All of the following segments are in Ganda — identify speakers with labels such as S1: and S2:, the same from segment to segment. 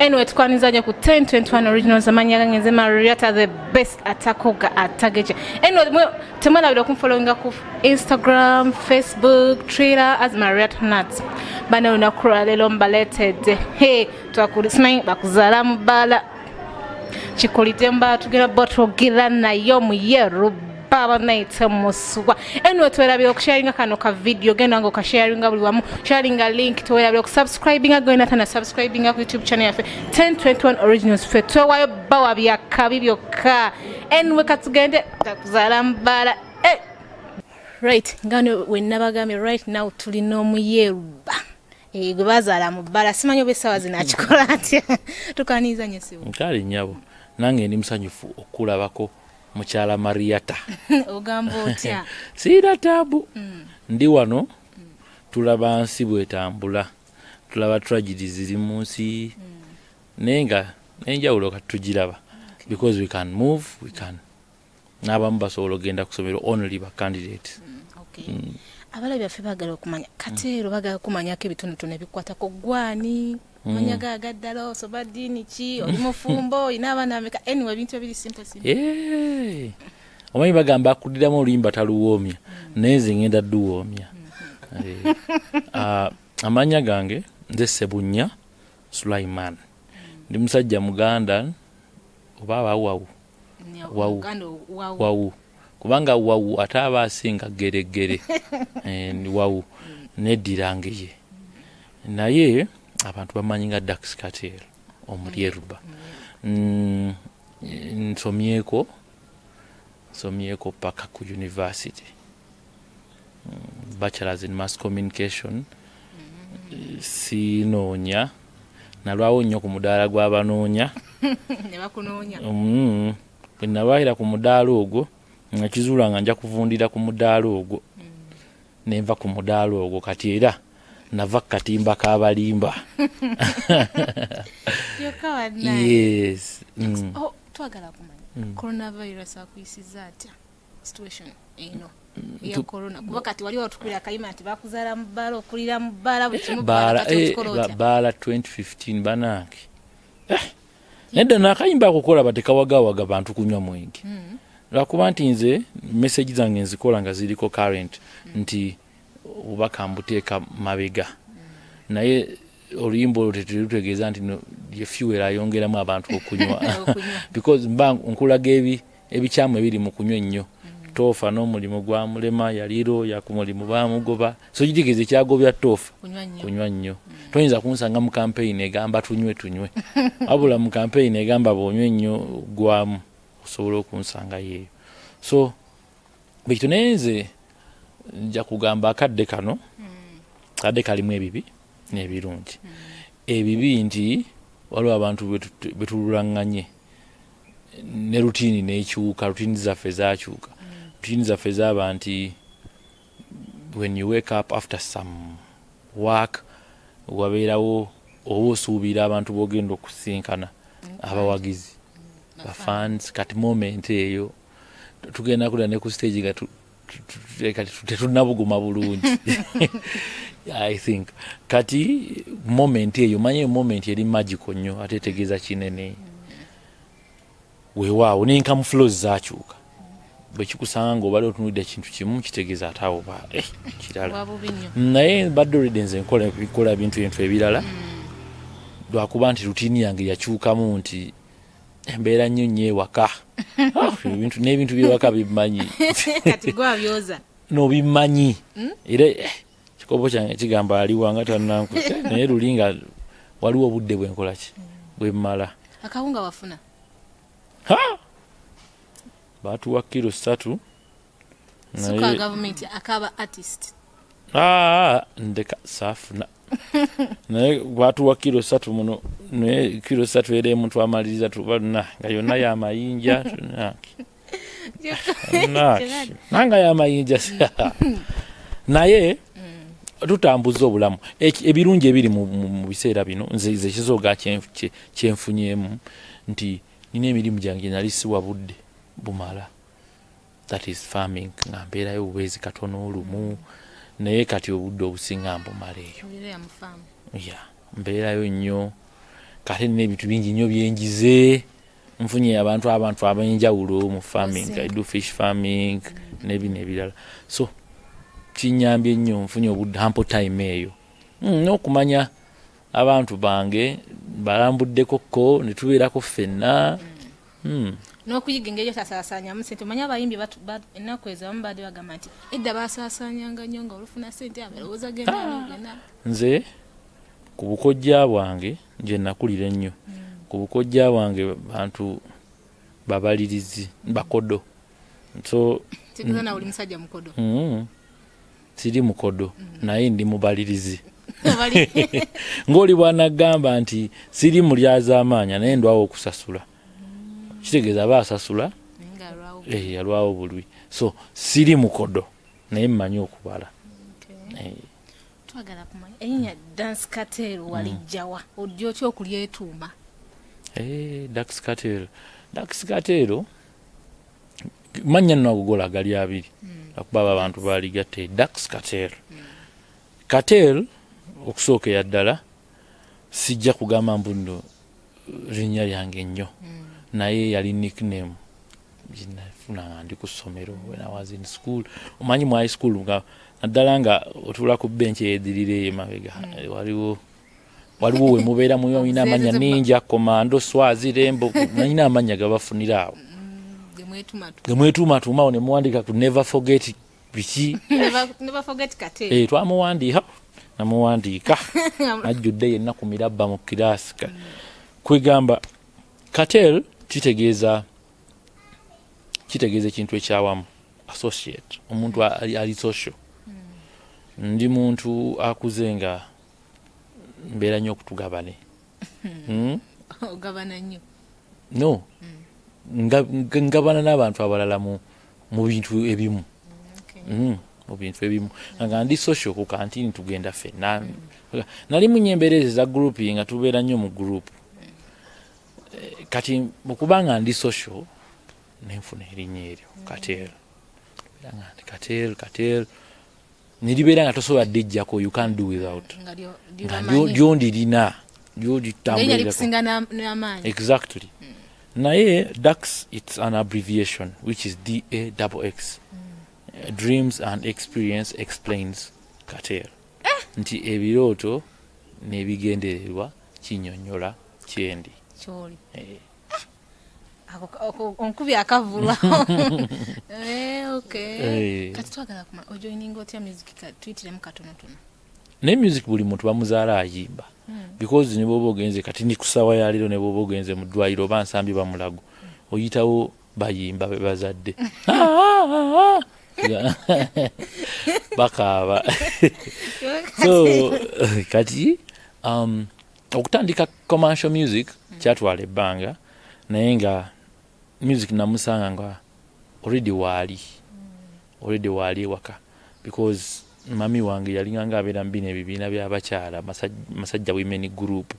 S1: anyway tukwaniza nnyo ku 1021 originals amanya gangenze mariata the best atakoga atageje anyway mwe- temwerabira okumfolowinga ku instagram facebook twitter as mariata nuts. Bana olunaku lwaleero mbaletedde he twakulisimanyi bakuzaala mu bbala kikulidde mba tugenda botwogira naye omuyeru baba naite muswa. Anyway twerabira okusharinga kano ka video genda nga okasharinga buli wamu. Sharinga link twerabira okusubscribinga genda tana subscribinga ku youtube channel yaffe. 1021 originals ffe twewayo bawa byakabi byokka. Anyway katugende takuzaala mbaala eh. right ngano wenabagambye right now tulina omuyeruba Eh, gwe bazaala mu bbala simanyi oba essaawa zino akikola atya? Tukaniza nyesibu
S2: kale nyabo nange ndi musanyufu okulabako mukyala mariata
S1: ogamba otya?
S2: Siira taabu. Ndi wano tulaba nsi bwetambula tulaba tragedy ziri mu nsi. Naye nga n'enjawulo kati tugiraba. Because we can move we can. N'abamu basobola okgenda ku somero only ba candidate
S1: Okay. abalabi baffe baagala okumanya kateero baagala kumanyako ebitonotono ebikwatako gwani manya gagaddala osoba ddiini ki oli mufumbo olina abaana ameka anyway ebintu ebiri simple simple.
S2: Omanyi bagamba akuddiramu oluyimba taluwoomya naye nze ngenda dduwoomya. Eh, ah, amannya gange nze sebunya sulaiman. Ndi musajja muganda oba abawawu Wawu. Kubanga wawu ate aba asinga geregere. Eh, wawu. Neddirangeye naye abantu bamanyi nga dax katel omulyeruba. Mm, nsomyeko nsomyeko paka ku university. Mm, bachelors in mass communication. Sinoonya nalwawo nnyo ku mudaala gw'abanoonya Mm. bwe nalwalira ku mudaala ogwo nga kizuula nga nja kuvundira ku mudaala ogwo. Nenva ku mudaala ogwo kati era nava ku katimba k'abalimba. Yes. Mm.
S1: Oh, twagala kumanya. Coronavirus akuyisiza atya? Situation eno eya
S2: tu-
S1: corona. Kuba kati wali watukulira akayima nti bakuzaala mu bbaala okulira mu bbaala buli kimu
S2: baala
S1: kati
S2: eh,
S1: okikola
S2: ba-
S1: otya?
S2: baala 2015 banange nedda nakayimba akukola batekawagawaga bantu kunywa mwenge. Lwakuba nti nze meseji zange nzikola nga ziriko current nti obubaka mbuteeka mabega. Naye oluyimba olwo teterutegeeza nti lye fuel ayongeramu abantu okunywa. Because mba nkulaga ebi ebikyamu ebiri mu kunywa ennyo. Toofa n'omulimu gwamulema yaliro yakumulimu bamugoba so kitegeeza ekyagobya toofa
S1: kunywa nnyo.
S2: nnyo. Toyinza kunsanga mu kampeyini egamba tunywe tunywe. Wabula mu kampeyini egamba bwonywe nnyo gwamu osobola okunsanga yeeyo. So bekito naye nze nja kugamba akadde kano kadde kalimu ebibi n'ebirungi. Ebibi nti waliwo abantu betu- betululaŋŋanye ne rutiini n'ekyuka rutiini zaffe zakyuka rutiini zaffe zaba nti when you wake up after some work wabeerawo oba osuubira abantu bogenda okusinkana abawagizi bafans kati moment eyo tugenda kulira ne ku stage nga tetunabuguma bulungi. I think. Kati moment eyo manye moment eri magico nnyo ate etegeeza kinene. Weewaawo nenkamu flows zakyuka bwekikusanga ngaobadde otunulidde ekintu kimu kitegeeza ate awo ba eh, kirala. Naye badde olidde nze nkola bintu bintu ebirala. Lwakuba nti rutiini yange yakyukamu nti embeera nnyo nnyo ewaka. Ah, ebintu- n'ebintu byewaka bimanyi nobimanyi era eh, kikopo kyange kigamba aliwanga tanankuta naye luli nga waliwo obudde bwenkola ki? Bwemmala
S1: akawunga wafuna?
S2: Ha! batuwa kiro ssatu. Naye
S1: gavumenti akaba artist.
S2: Ah, ndeka saafuna naye batuwa kiro satu muno naye kiro satu era emu twamaliriza tubaluna nga yonna yamayinja nanga yamayinja naye tutambuza obulamu. Ebirungi ebiri mu- biseera bino nze kizooga kyen- kye- kyenfunyemu nti nina emirimu gyange gye nali siwa budde bumala. That is farming nga mbeerayo obubeezi katono olumu naye kati obudde obusinga mbumala eyo.
S1: Olira ya
S2: mbeerayo nnyo. Kate nina ebintu bingi nnyo byenjize nfunye abantu abantu abenjawulo mu farming i do fish farming nebino ebirala. So kinyambye nnyo nfunye obudde ample time eyo. Mm, n'okumanya abantu bange balambuddeko ko ne tubeerako ffenna. Mm.
S1: N'okuyiga engeri gyosasaasanyamu sente omanye abayimbi ennaku ezo abamu baadde bagamba nti edda basaasanyanga nnyo nga olufuna sente abalowooza genda
S2: nze ku bukojja bwange gye nakulira ennyo. Ku bukojja bwange bantu babalirizi bakodo. So
S1: oli musajja mukodo.
S2: Mm, siri mukodo. Naye ndi mubalirizi. Ng'oli bwanagamba nti siri mulyazaamaanya naye ndwawo okusasula kitegeeza aba asasula
S1: alwawo
S2: eh, yalwawo bulwi. So siri mukodo naye mmanyi okubala. Eh,
S1: twagala kumanya. Erinnya dance kateero walijjawa ojja otya okulyetuuma?
S2: Eh, Dax Katero. Dax Katero manya nno agogola gali abiri. Akuba abo abantu baaligatte Dax Katero. Katero okusooka eyaddala sijja kugamba mbu nno linnya lyange nnyo naye yali nickname. Ginafuna nga ndi ku ssomero when I was in school. Omanyi mu high school nga naddala nga otuula ku benchi eyedirira eyo emabega eh, waliwo waliwo we mubeera mulina amanya
S1: Zeezo-
S2: ninja komando swazi rembo nanyina amanya gabafunira awo.
S1: Gemwetumatu
S2: ge mwetuumatuuma awo ne muwandika ku never forget biki.
S1: Never forget kateero
S2: Eh, twamuwandiika namuwandiika. Ajjudde yenna ku mirabba mu kiraasi kwegamba katel kitegeeza kitegeeza ekintu ekyawamu associate. Omuntu ali, social. Ndi muntu akuze nga mbeera nnyo okutugabane. Mm?
S1: ogabana nnyo?
S2: No. Nga, nga- ngabana n'abantu abalala mu, bintu ebimu. Mu bintu ebimu. Nga ndi social ku kantini tugenda ffenna. Nali munyemberezi za gurupu nga tubeera nnyo mu gurupu kati mukubanga ndi social nenfuna erinnya eryo katel Era nga ndi katel katel neribeera nga tosobola ddejjako you can do without.
S1: Nga
S2: lyondirina exactly. Naye dax it's an abbreviation which is dax Uh, dreams and experience explains kater nti ebirooto n'ebigendererwa kinyonyola kyendi
S1: kyoli.
S2: Eh,
S1: onkubi akavulwa Eh, okay.
S2: Eh.
S1: kati twagala kuma ojoininga otya music tuyitiremu katonotono
S2: ne music buli muntu bamuzaala ayimba. Because ne bwoba ogenze kati ndi kusawa yaleero ne bwoba ogenze mu ddwaliro oba nsambye bamulago oyitawo bayimba be bazadde. Bakaaba. So kati um, okutandika commercial music kyatwala ebbanga naye nga music namusanga nga already waali already waali ewaka. Because mami wange yalinganga abeera mu bino ebibiina byabakyala masaj- masajja women group.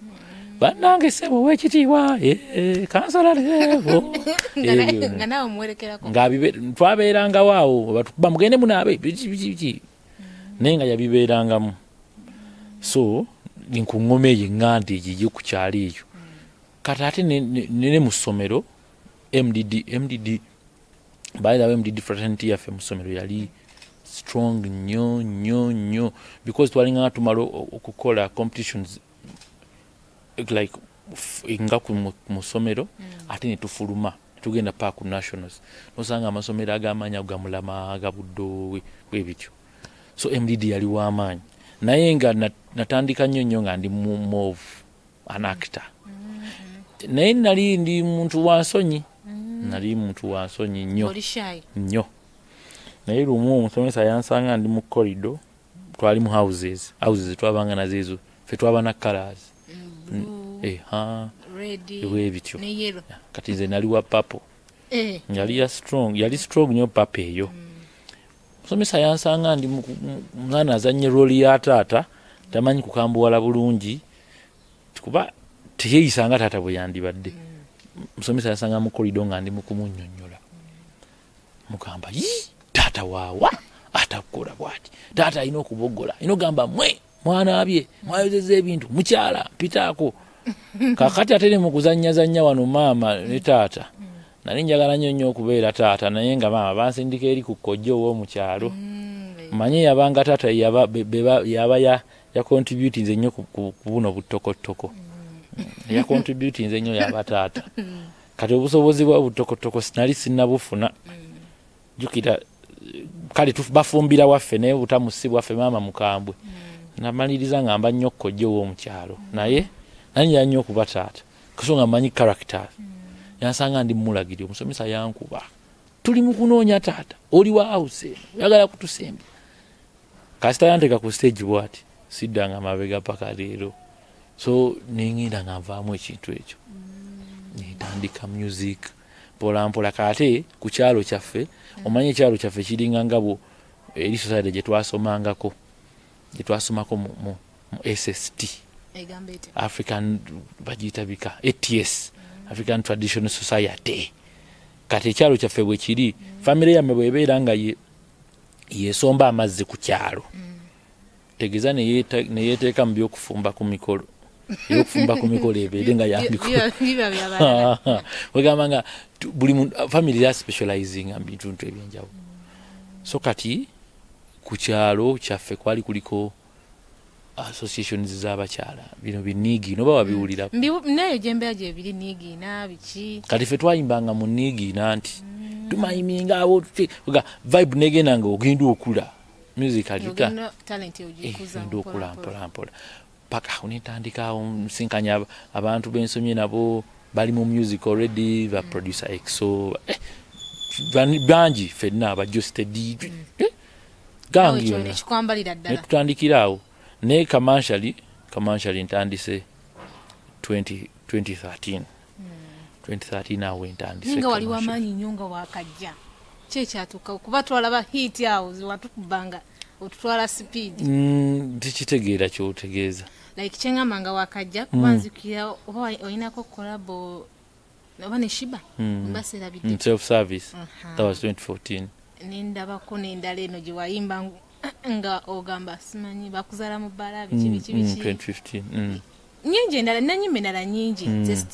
S2: Bannange sebo wekitiibwa eh, kansala levo
S1: Nga na- nga naawe muwerekerako
S2: ngaabibe- twabeerangawo awo batukuba mugende munaabe biki biki biki. Naye nga yabibeerangamu. So nkuŋoma eyo eŋŋanda ku kyalo eyo. Kati ate ne- ne ne mu ssomero mdd mdd bairawo mdd fraternity yaffe mu ssomero yali strong nnyo nnyo nnyo because twalinganga tumala o- okukola competitions like nga ku- mu- ssomero ate netufuluma tugenda park nationals. Nosanga amasomero ag'amaanyi gamulama agabuddowe bwebityo so mdd yali w'amaanyi naye nga na- natandika nnyo nnyo nga ndi mu move an actor. Naye nali ndi muntu wa nsonyi. Nali muntu wa nsonyi nnyo. Nnyo. Naye lumu omusomesa yansanga ndi mu corridor twali mu houses. Houses twabanga nazeezo fe twaba na colors eh, bwebityo
S1: ne yellow.
S2: Kati nze nali wa papo
S1: Eh,
S2: yali ya strong yali strong nnyo papa eyo musomesa yansanga ndi mwana azanye roli ya taata tamanyi kukambuwala bulungi kuba teyeyisanga taata bwe yandibadde. Musomesa yansanga mu kolido nga ndi mukumunyonyola mugamba yi taata waawa atakukola bwati. Taata alina okubogola alina ogamba mwe mwana bye mwayozeza ebintu mukyala mpitaako. Kakati ate ne mu kuzannyazannya wano maama ne taata nali njagala nnyo nnyo okubeera taata naye nga maama bansindika eri ku kkojja ow'omukyalo manye yabanga taata yaba be- beba- yaba ya- yacontributinze nnyo ku- buno butokotoko yacontributinze nnyo yaba taata. Kati obusobozi bwa butokotoko sinali sinnabufuna. Jukira kale bafumbira waffe naye butamusi bwaffe maama mukambwe. Namaliriza nga mba nnyo kkojja ow'omukyalo naye nanyira nnyo okuba taata. Kusonga mmanyi characters yansanga ndi mulagiri omusomesa yankuba. Tuli mu kunoonya taata oli wa house eno oyagala kutusembya. Kasita yanteeka ku stage bwati siddanga mabega paka leero. So nengenda nga nvaamu ekintu ekyo. Netandika music mpolampola. Kate ku kyalo kyaffe omanyi ekyalo kyaffe kiringa ngabo eri society gye twasomangako gye twasomako mu, sst african bagiyita bika ats african traditional society. Kati ekyalo kyaffe bwe kiri famire yamme bwebeera nga ye- yesomba amazzi ku kyalo. Tegeeza neyeeta- neyeteeka mu byokufumba ku mikolo. Ebyokufumba ku mikolo ebeere nga yamikola
S1: biba byabalala
S2: wegamba nga buli muntu family ya specializing mu bintu ebyenjawulo. So kati ku kyalo kyaffe kwali kuliko associations z'abakyala. Bino biniigi noba wabiwulira
S1: Mbiwu- nayo gyembeera gyebiri niigiina biki?
S2: Kati ffe twayimbanga mu niigiina nti tumayiminga abo ga vibe negenda nga ogenda okula musical tuta
S1: ogenda
S2: egenda okula mpola. mpola paka awo netandikawo nsinkanya ab- abantu bensomye nabo bali mu music already ba producer exo eh, bangi fenna abajostedi gangi yonna.
S1: ekikwambalira ddala.
S2: Netutandikira awo naye kamanshali kamanshali ntandise 20 2013 2013 awo entandise
S1: nga waliwo
S2: commercial.
S1: amaanyi nnyo nga wakajja. Ki ekyatuuka kuba twalaba hiiti awo zewatukubanga otutwala sipiidi
S2: Mm, tikitegeera kyotegeeza.
S1: Like kyeŋŋamba nga wakajja kuba nzikira oba olinako kolabo oba ne shiba? Mba serabidde
S2: self service that was 2014
S1: nendabako n'endala eno gye wayimba nga ogamba simanyi bakuzaala mu biki
S2: Mm,
S1: biki
S2: mm,
S1: biki
S2: 2015 mm.
S1: nyingi endala nanyimba endala nyingi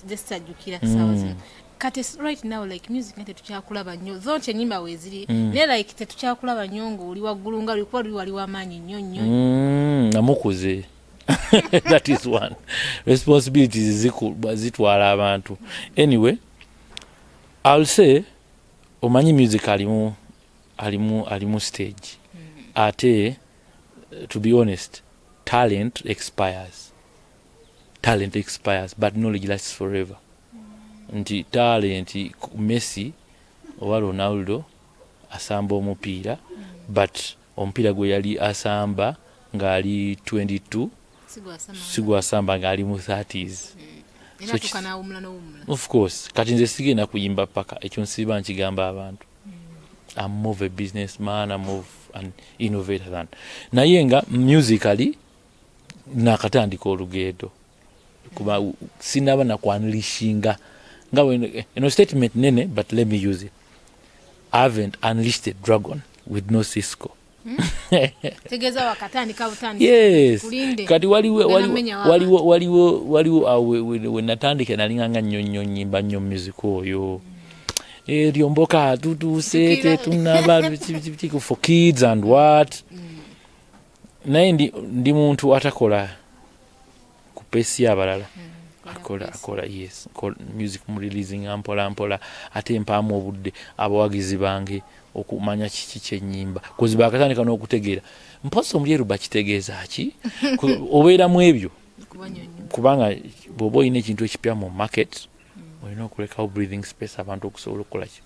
S1: zesitajjukira saawa zino. Kati right now like music nga tetukyakulaba nnyo zo nti enyimba weeziri naye like tetukyakulaba nnyo ngaoli waggulu nga likuba luli waliwo amaanyi nnyo nnyo
S2: Mm, namukuze. That is one. Responsibilities zitwala abantu. Anyway ill say omanyi music alimu alimu alimu stage ate eh, to be honest talent expires. Talent expires but knowledge lasts forever. Nti talent messi oba ronaldo asamba omupiira but omupiira gwe yali asamba ng'ali 22
S1: sigwasama
S2: sigwasamba ng'ali mu 30s
S1: era
S2: so
S1: n'owumula
S2: of course kati nze sigenda kuyimba paka ekyo nsiba nkigamba abantu I'm more of a businessman I'm more of an innovator than. Naye nga musically nakatandika olugendo kuba sinaba nakwanlishinga nga eno statement nene but let me use it. I haven't unleashed a dragon with no cisco.
S1: Tegeeza wakatandika butandika.
S2: Yes.
S1: Kulinde.
S2: kati waliwo awo we- we- we natandika nalinganga nnyo nnyo nyimba nnyo music oyo. eryo mboka tutuuse
S1: Tukira-
S2: tetunaba biki- biki- biki- for kids and what? Naye ndi, ndi muntu atakola ku pesi abalala akola akola yes. Music mu releasing mpola mpola. Ate mpaamu obudde abawagizi bange okumanya kiki kyenyimba kozi bakatandika n'okutegeera mposa omulyeru bakitegeeza ki? Obeeramu ebyo? Kubanga bw'oba olina ekintu ekipya mu market olina okulekawo breathing space abantu okusobola okukola ki?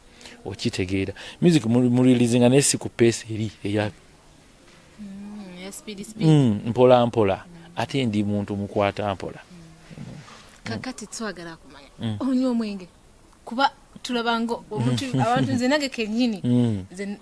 S2: Okitegeera. Music mu- mu releasing naye si ku peesi eri eya
S1: speed
S2: mm, mpola mpola. Ate ndi muntu mukwata mpola.
S1: Kakati twagala kumanya.
S2: Mm.
S1: onywa omwenge. Kuba tulabanga omuntu abantu nze nage kenyini
S2: Mm.
S1: nze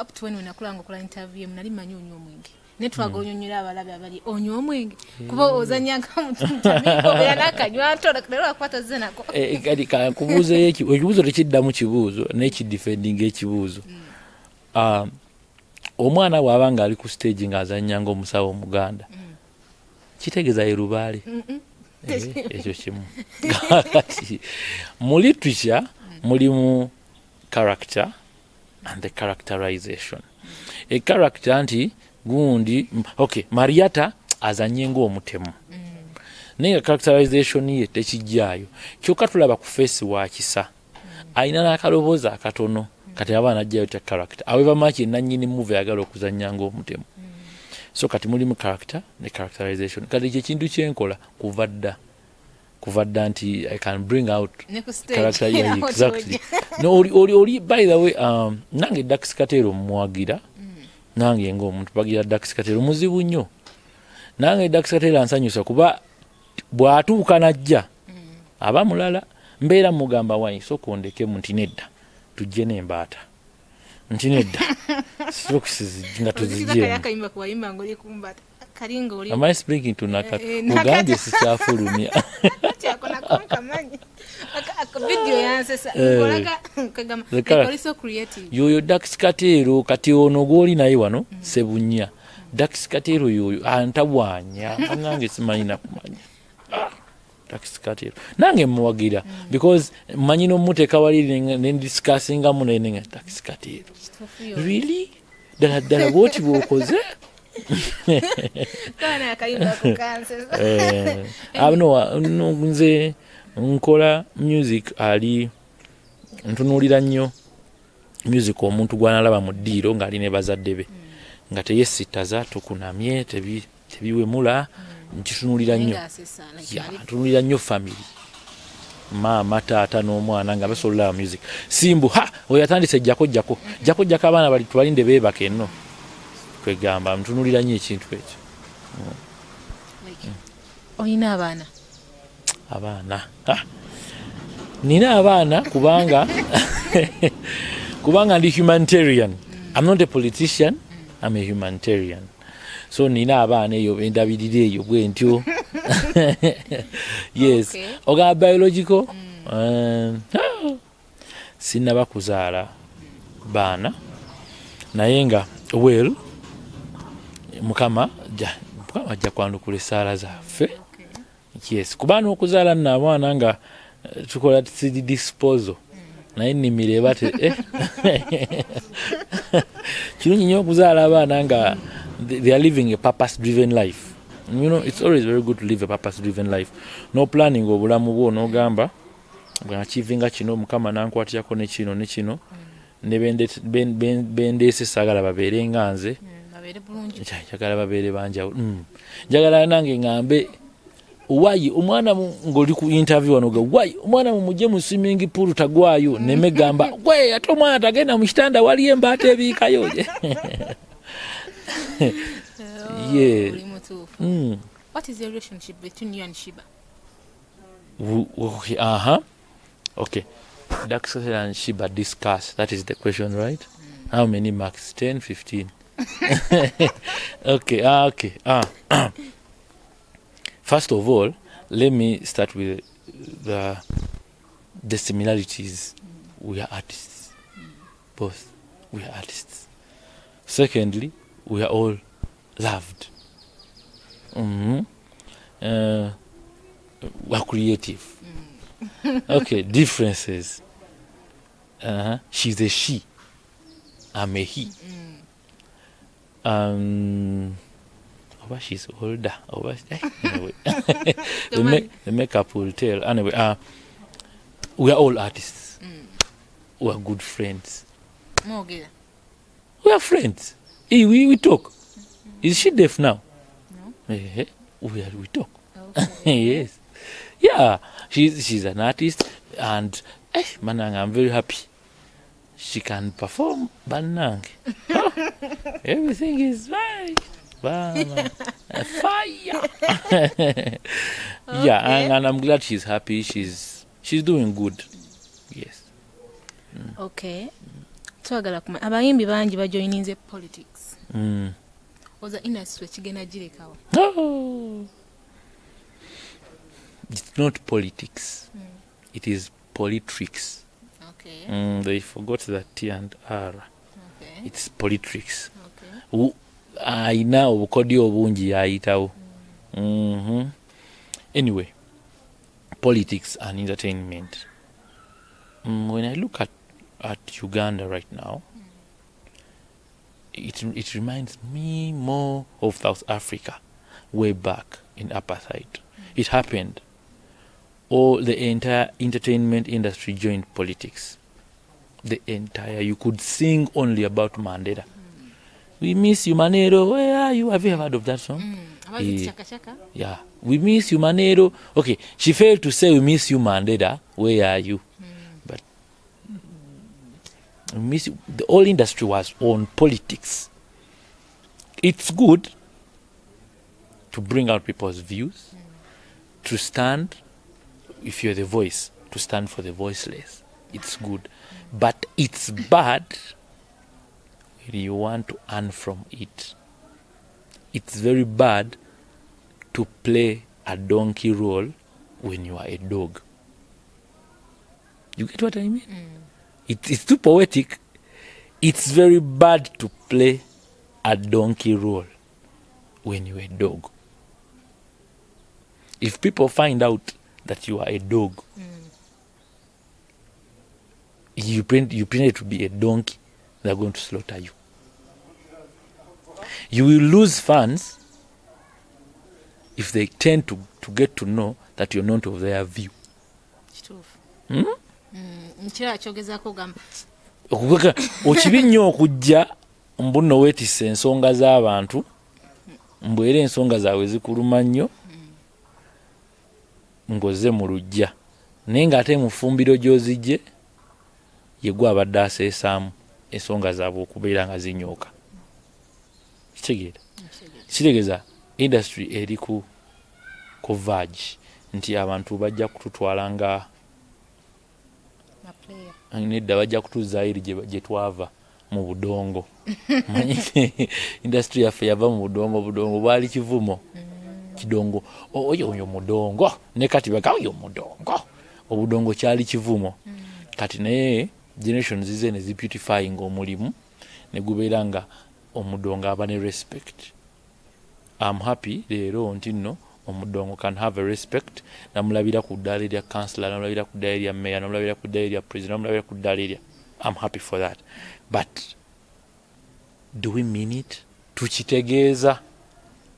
S1: up to when wenakulanga okola interview nali manyi onywa omwenge naye twaga onyonyola abalabe abali onywa omwenge? Kuba ozanyanga mutuobeera nakanywa ntola lero akwata ze nako
S2: Eh, kati kankubuuzeyo eki- ekibuuzo tekiddamu kibuuzo naye kidifendinga ekibuuzo. Ah, omwana bw'aba nga ali ku stage ng'azannya ng'omusawo omuganda kitegeeza ye lubaale Eh, ekyo kimu. Kati mu literature mulimu character and the characterization. E character nti gundi okay mariata azanye ngaomutemu naye nga characterization ye tekijjaayo kyokka tulaba ku feesi wa kisa. Alina n'akaloboozi akatono. Kati abaana ajjayo ta character. Aweva maki nanyini move ayagala okuzanya ngaomutemu so kati mulimu character ne characterization. Kati kyekintu kyenkola kuva dda. Kuva dda nti i can bring out character
S1: awo
S2: exactly. no oli, oli, oli by the way um, nange dax katero mwagira nange ngaomuntu bagira dax katero muzibu nnyo. Nange dax katero ansanyusa kuba bw'atuuka najja aba mulala mbeera mugamba wanyi soka ondekemu nti nedda tujje n'embaata. Nti nedda. Sokisi nga tuzijjeemu
S1: akayimba kubayimba ngaoli kumbata kali ngaoli
S2: am I speaking to nakata mugambye sikyafulumya
S1: oli
S2: yoyo dax kateero kati ono gwoli naye wano sebunya. Dax kateero yoyo. Antabwanya nange simanyi nakumanya Ah, dax kateero nange muwagira because manyi nomuteeka wali nendisikasingamu nenenga dax kateero really? Ddala ddala bwoti bwokoze
S1: kaana akayimba ako kansesa
S2: Eh, ah, no, no, nze nkola music ali ntunuulira nnyo music omuntu gwanalaba mu ddiiro ng'ali ne bazadde be. Nga teyesitaza tukunamye tebi- tebiwemula nkitunuulira nnyo. Ntunuulira nnyo family. Maama taata n'omwana nga basololaba music. Simbu ha oyo yatandise jjako jjako. Jjako jjako abaana bali tubalinde beebaka enno kwegamba ntunuulira nnyo ekintu ekyo.
S1: Olina abaana?
S2: Abaana. Ah, nina abaana kubanga kubanga ndi humanitarian. I'm not a politician i'm a humanitarian. So nina abaana eyo endabirira eyo bwe ntyo. Yes.
S1: Okay.
S2: ogamba biological? Um, ah, sinnaba kuzaala baana. Naye nga well mukama ja- mukama ajja kwanukula essaala zaffe. Yes kuba n'okuzaala nno abaana nga eh, tukola sidi disposal. Naye nnimiro eba eh. kirungi nnyo okuzaala abaana nga they are living a purpose driven life. You know it's always very good to live a purpose driven life. No planning obulamu bwo n'ogamba bwakivinga kino mukama nankwatirako ne kino ne kino. Ne ben- ben- bendeese saagala babeere nga nze
S1: babeere bulungi.
S2: Njagala babeere banjawulo. Mm. njagala nange ŋŋambe wayi omwana ng'oli ku interview wano ga wayi omwana mu mujje mu swimming pool tagwayo? Neme gamba gwe ate omwana tagenda mu kitanda waliyo embaata ebiikayo?
S1: Oli mutuufu.
S2: Mm. okay, uh-huh. Daxter and Shiba discuss that is the question right? How many marks? 10 15 okay ah, okay ah. first of all let me start with the the similarities. We are artists. Both we are artists. Secondly we are all loved. Mm-hmm. uh, we're creative. Okay differences. Uh-huh. she's a she. I'm a he um oba she's older. Oba eh, anyway. The, make, the makeup will tell. Anyway uh, we are all artists. We are good friends.
S1: Mwogera
S2: we are friends. Hey, we, we talk. Is she deaf now? No. eh, we, are, we talk. Yes. Yeah she's, she's an artist and eh, manang i'm very happy. She can perform banang everything is right Bana, uh, fire. Yeah and, and i'm glad she's happy. She's she's doing good. Yes.
S1: Okay. Twagala kuma abayimbi bangi bajoininze politics.
S2: Mm.
S1: oza industry ekigenda girekawo
S2: Oh. It's not politics. It is politrix.
S1: okay.
S2: Mm, they forgot that T and R. It's U- ayina obukodyo obungi yayitawo Mhm. anyway politics and entertainment. Mm, when I look at, at Uganda right now, it, it reminds me more of South Africa way back in apartheid. It happened. All the entire entertainment industry joined politics. The entire, you could sing only about Mandela. We miss you, Manero. Where are you? Have you ever heard of that song?
S1: abazi
S2: Eh.
S1: chakachaka
S2: Yeah, we miss you, Manero. Okay, she failed to say we miss you, Mandela. Where are you? But we miss you. The whole industry was on politics. It's good to bring out people's views, to stand, if you're the voice, to stand for the voiceless. It's good. But it's bad when you want to earn from it. It's very bad to play a donkey role when you are a dog. You get what I mean? Mm. It, it's too poetic. It's very bad to play a donkey role when you're a dog. If people find out that you are a dog, mm. You pretend, you pretend to be a donkey, they're going to slaughter you. You will lose fans if they tend to, to get to know that you're not of their view.
S1: kituufu
S2: Hmm?
S1: Mm, kyogezaako ogamba
S2: okibi nnyo okujja mbu nno weetisse ensonga z'abantu mbw era ensonga zaabwe zikuluma nnyo ng'ozze mu luggya naye ng'ate mu fumbiro gy'ozijje ye gwe abadde aseesaamu ensonga zaabwe okubeera nga zinyooka. Kitegeera. Kitegeeza industry eri ku ku vagi nti abantu bajja kututwala nga nedda bajja kutuzaayo eri gye twava mu budongo. Manyi industry yaffe yava mu budongo budongo bwali kivumo. Kidongo O- oyo oyo mudongo. Ne kati baga oyo mudongo. Obudongo kyali kivumo. Kati naye generation zize ne zibeautifying omulimu ne gubeera nga omudongo aba ne respect. Am happy leero nti nno omudongo can have a respect. Namulabira ku ddaala erya councilor namulabira ku ddaala erya mayor namulabira ku ddaala erya president namulabira ku ddaala erya am happy for that. But do we mean it? Tukitegeeza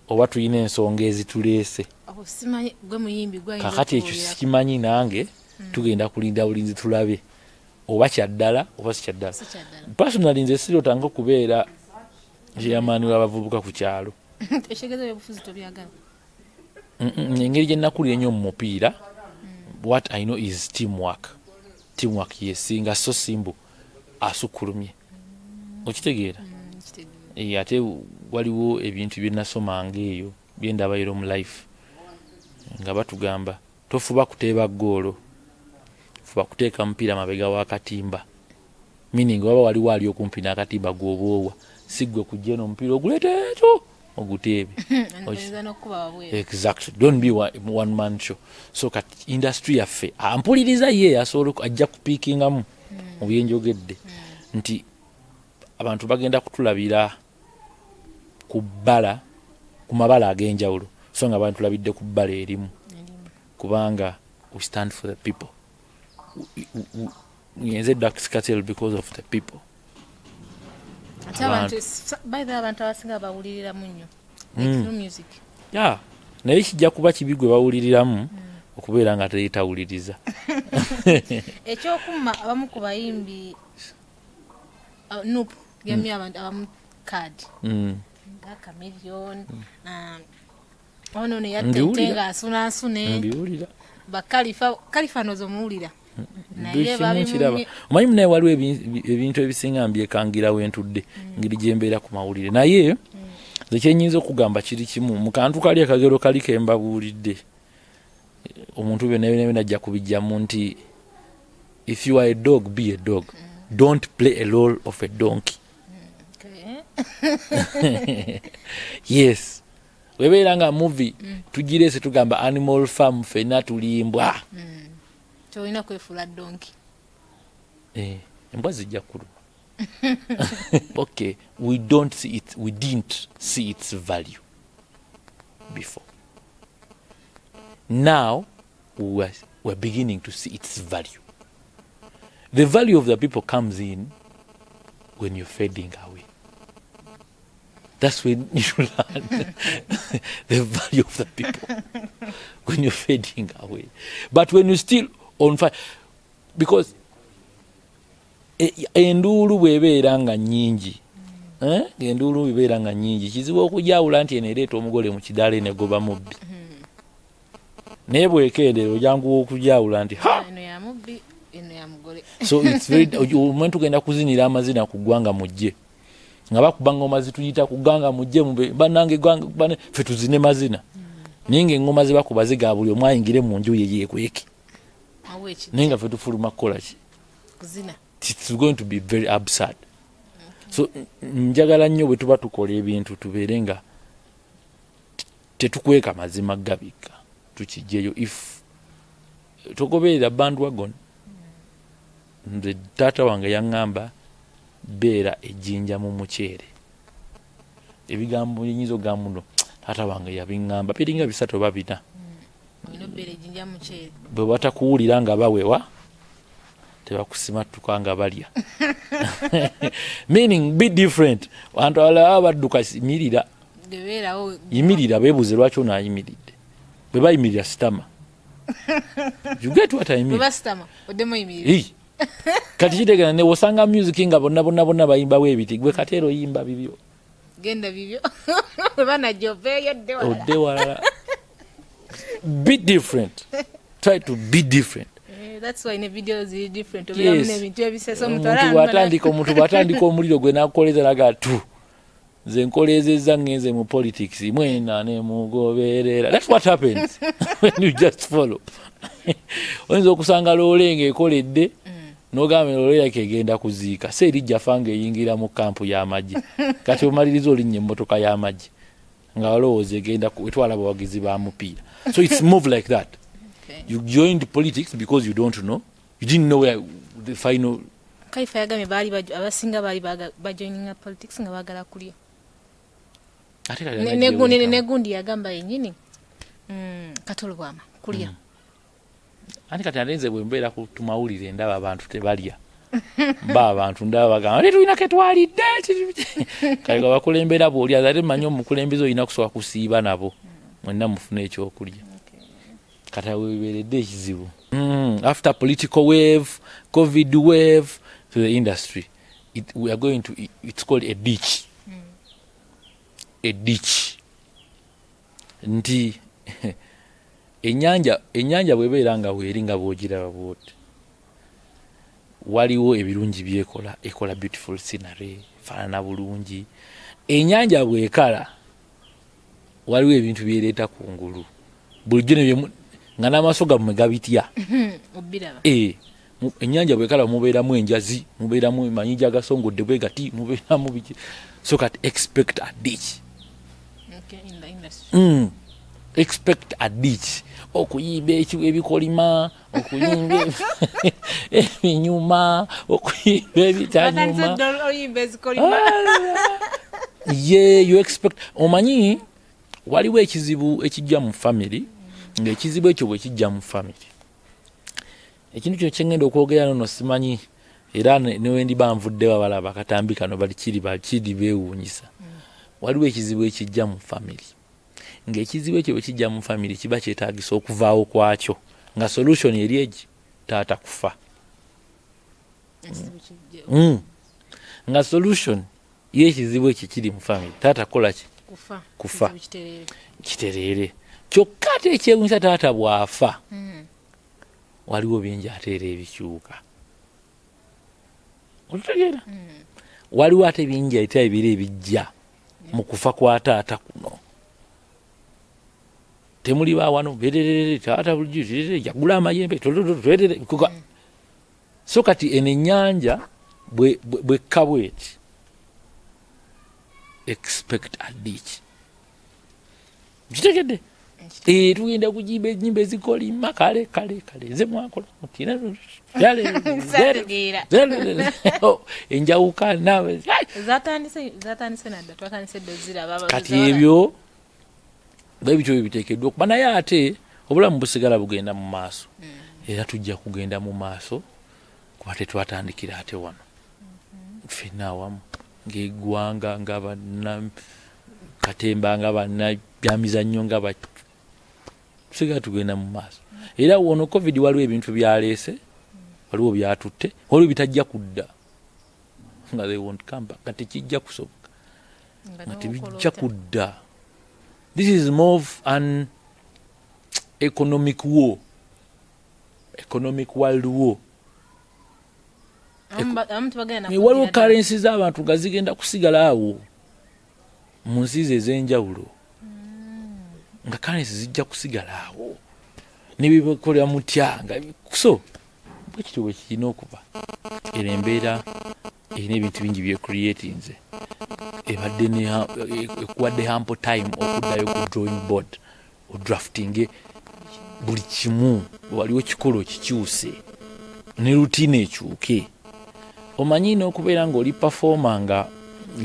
S2: oba tulina ensonga ezituleese? Kakati ekyo sikimanyi nange tugenda kulinda bulinzi tulabe oba kyaddala oba si kyaddala. Personally nze sirotanga okubeera kyeyamaani w'abavubuka ku kyalo. Engeri gye nakulira ennyo mu mupiira what i know is teamwork. Teamwork yesinga so simbu asukkulumye okitegeera?
S1: Mm.
S2: Eh, ate waliwo ebintu bye nasomanga eyo byendabayiro mu life nga batugamba tofuba kuteeba goolo fuba kuteeka mupiira mabega w'akatimba meaning waba waliwo ali okumpi n'akatimba gw'obwowa si gwe kujja eno omupiira oguleeta ekyo oguteebe. Exactly. Don't be one, man show. So kati industry yaffe ampuliriza ye asobola ajja kupiikingamu mu byenjogedde nti abantu bagenda kutulabira ku bbala ku mabala ag'enjawulo. So nga bantulabidde ku bbala erimu. Kubanga we stand for the people Ngenze daxcatel because of the people?
S1: Abantu abasinga bawuliriramu nnyo.
S2: Mm.
S1: Music.
S2: Ya naye kijja kuba kibi gwe bawuliriramu okubeera nga teetawuliriza
S1: ekyokuma abamu ku bayimbi uh, nup yamye abantu abamu kaadi. Nga kamiliyoni ono
S2: Mbiwulira.
S1: neyattente ng'asunaasune
S2: mbiwulira.
S1: Bakalifa kalifa nozo muwulira naye
S2: buli kimu kiraba omanyi munaye waliwo ebi- ebintu ebisinga mbyekangira wentudde ngeri gyembeera ku mawulire. Naye nze kyenyinza okugamba kiri kimu mu kantu kali akagero kali kembabuulidde omuntu byonna ajja kubijjamu nti if you are a dog be a dog. Don't play a role of a donkey. Yes. Webeera nga movie tugirese tugamba animal farm fenna tulimbwa
S1: kyolina kwefuula donki
S2: Eh, embwa zijja kuluma okay we don't see it we didn't see its value before. Now we are, we're beginning to see its value. The value of the people comes in when you're fading away. That's when you learn the value of the people. When you're fading away. But when you still on fire. Because e- enduulu bwebeera nga nnyingi eh, enduulu bwebeera nga nnyingi. Kizibu okujawula nti eno ereeta omugole mu kidaala enegoba mubbi. Naye bwekendeera ojanguwa okujawula nti ha!
S1: Eno eno
S2: so its very omwe tugenda kuzinira amazina ku ggwanga mujje. Nga bakuba ngoma zituyita ku ggwanga mujje bane- ffe tuzine mazina. Naye nga eŋŋoma ze bakuba ziga buli omw ayingire mu nju ye
S1: eki
S2: naye nga ffe tufuluma kukola ki?
S1: Kuzina.
S2: It's going to be very absurd so njagala nnyo bwe tuba tukola ebintu tubeere nga tetukweka mazima gabika tukijjeyo if togoberera bandwagon nze taata wange yaŋŋamba beera ejjinja mu muceere. Ebigambo byenyinza ogamba muno taata wange yabiŋŋamba biringa bisatu oba bina
S1: olina obbeera ejjinja muceere
S2: bwe batakuwulira nga bawewa tebakusimattuka nga balya. Meaning be different. Abantu abalala baba badduka yimirira. Yimirira beebuuze lwaki onaayimiridde bwe bayimirira sitama. Kati kitegera ne osanga music nga bonna bonna bonna bayimbawo ebiti gwe kati era oyimba bibyo.
S1: Genda bibyo. Bwe banajja oveeyo
S2: odde walala be different. Try to be different.
S1: Eh, ebisesa omuntu
S2: bwatandika omuliro gwe nakoleza naga tu. Nze nkolezeza ngenze mu politics mwena nemugoberera thats what happens when you just follow. Oyinza okusanga loole ngaekoledde nogamba loole kegenda kuziika si erijja fa nga eyingira mu kampu y'amagye kati omaliriza olinnya emmotoka y'amagye nga walowooza egenda ku- etwala abawagizi ba mupiira so its move like that.
S1: Okay.
S2: you joined politics because you don't know. You didn't know where the final
S1: kaifa yagambye baali baj- abasinga baali baga- bajoininga politics nga baagala kulya.
S2: Ate kati
S1: Ne-
S2: anajja
S1: negundi negundi yagamba yenyini mm, katolo bwama kulya.
S2: Ate kati ate nze bwe mbeera ku tumawulire ndaba abantu tebalya. Mba abantu ndaba bagamba ate tulina ketwalidde kale nga bakulembera bwolya ate manyi omukulembeze olina kusooka kusiiba nabo mwenna mufuna ekyokulya. Kati awo webeeredde ekizibu. Mm, after political wave covid wave to the industry it, we are going to it's called a ditch. A ditch. Nti enyanja enyanja bwebeera nga weeri nga bwogiraba bwoti waliwo ebirungi byekola ekola beautiful scenery faanana bulungi. Enyanja bwekala waliwo ebintu byereeta ku ngulu bulijjo nga n'amaaso gammwe gabitya. E mu- ennyanja bwekala mubeeramu enjazi mubeeramu manyinji agasongodde bwe gati mubeeramu biki. So kati expect a ditch. Mm. expect a ditch. Okuyimba ebikolima okuyimba ebi- ebinyuma okuyimba ebitanyuma.
S1: Ezikolima.
S2: Ye you expect omanyi waliwo ekizibu ekijja mu family ngaekizibu ekyo bwe kijja mu family. Ekintu kyo kyengenda okwogera nono simanyi era ne- newendiba nvudde babalaba akatambi kano bali kiri bakiri beewuunyisa. Waliwo ekizibu ekijja mu family. Ngaekizibu ekyo bwe kijja mu family kiba kyetagisa okuvaawo kwakyo nga solution eri egi taata kufa.
S1: Kijja
S2: mm. nga solution yekizibu ekyo kiri mu family taata kukola ki
S1: kufa. Kitereere.
S2: kitereere kyokka ate ekyewunyisa taata bw'afa.
S1: Mm.
S2: waliwo bingi ate era ebikyuka. Olitegeera waliwo ate bingi ate ebiro ebijja mu kufa kwa taata kuno. Temuli baawano bererere taata bulijjo yagula amayembe twerere kuka so kati eno ennyanja bwe- bwe- bwekka bweti expect a ditch kitegedde? Eh, tugenda kujimba enyimba ezikolima kale kale kale nze mwakola enjawuka nawe kati ebyo bwe bityo bye biteekeddwa okuba naye ate obulamu busigala bugenda mu maaso. Era tujja kugenda mu maaso kuba tetwatandikira ate wano. Ffenna awamu ngaeggwanga nga banna katemba nga banna byamizannyo nga tusigala tugenda mu maaso. Era wono covid waliwo ebintu byaleese waliwo byatutte waliwo bitajja kudda. Nga they won't come back nga tekijja kusoboka. Nga tebijja kudda. This is more of an economic war economic world war waliwo karensi z'abantu nga zigenda kusigala awo mu nsi ze ez'enjawulo. Nga karensi zijja kusigala awo. Nebibakolera mutya nga so bwekityo bwe kirina okuba era embeera erina ebintu bingi byecreatinze ebadde ekuwadde hample time okuddayo ku drawing board odraftinge buli kimu. Waliwo kikolo kikyuse. Ne rutine ekyuke omanyi n'okubeera ngaoli pefoma nga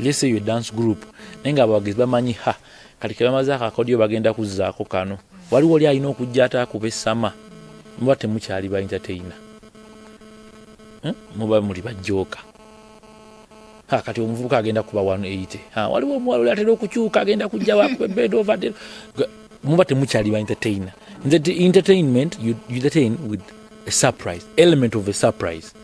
S2: lese yo dance group naye nga abawagezi bamanyi ha kati kebamaze akakodyo bagenda kuzzaako kano waliwo oli alina okujja ate akuba essama muba temukyali ba entertaina muba muli bajooka kati omuvubuka agenda kuba 180 waliwo omuwala oli atera okukyuka agenda kujja bakubebedova muba temukyali ba entertaina entertainment you, you entertain with a surprise element of a surprise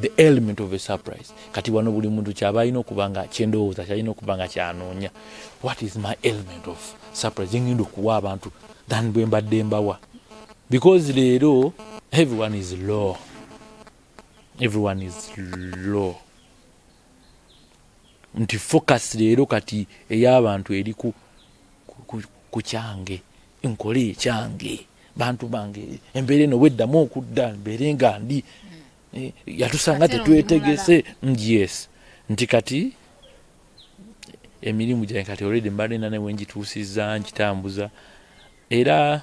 S2: the element of a surprise. Kati wano buli muntu kyaba alina okuba nga kyendowooza kyalina okuba nga kyanoonya. What is my element of surprise? Engenda okuwa abantu than bwe mbadde mbawa. Because leero everyone is law. Everyone is law. Nti focus leero kati ey'abantu eri ku, ku, kyange nkole ekyange bantu bange embeera eno weddamu okudda mbeere nga ndi yatusanga tetwetegese yes. Nti kati emirimu gyange kati olredi mbadde nane wenjituusizza nkitambuza era